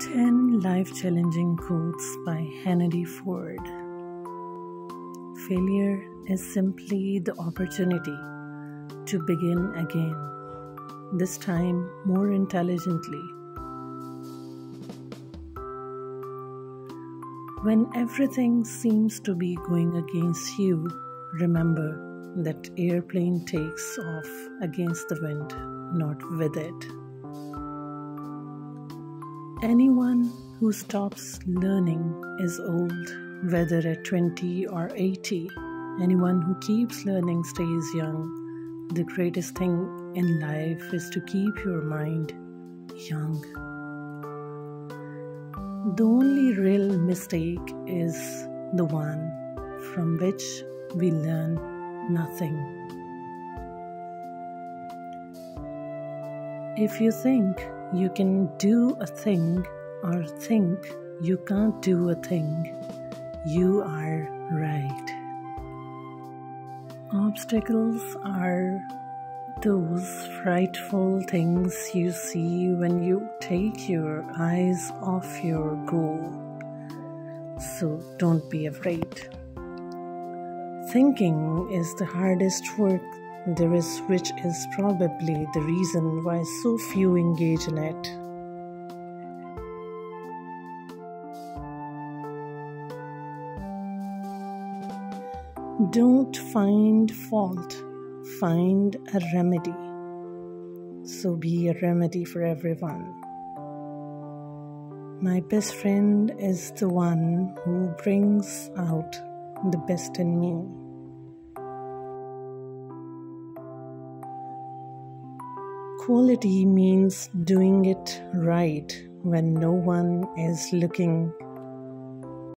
10 life challenging quotes by Henry Ford. Failure is simply the opportunity to begin again, this time more intelligently. When everything seems to be going against you, remember that airplane takes off against the wind, not with it. Anyone who stops learning is old, whether at 20 or 80. Anyone who keeps learning stays young. The greatest thing in life is to keep your mind young. The only real mistake is the one from which we learn nothing. If you think you can do a thing or think you can't do a thing, you are right. Obstacles are those frightful things you see when you take your eyes off your goal. So don't be afraid. Thinking is the hardest work there is, which is probably the reason why so few engage in it. Don't find fault, find a remedy. So be a remedy for everyone. My best friend is the one who brings out the best in me. Quality means doing it right when no one is looking